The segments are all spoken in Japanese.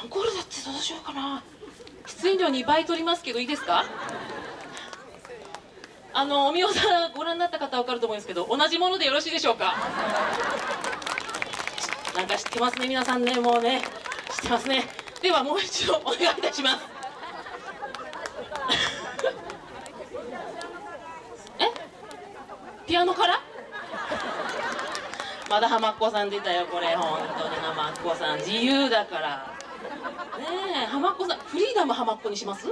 アンコールだってどうしようかな。出演料2倍取りますけどいいですか？あのお見さんご覧になった方は分かると思うんですけど同じものでよろしいでしょうか？なんか知ってますね皆さんねもうね。知ってますね。ではもう一度お願いいたします。え？ピアノから？まだ浜っ子さん出たよこれ。本当に浜っ子さん。自由だから。ねえ浜っ子さんフリーダム浜っ子にします？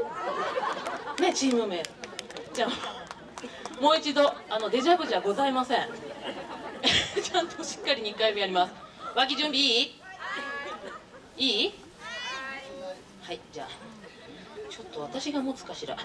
ねチーム名。じゃあもう一度あのデジャブじゃございません。ちゃんとしっかり2回目やります。脇準備いい？いい？はいじゃあちょっと私が持つかしら。